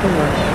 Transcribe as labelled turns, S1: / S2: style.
S1: the work.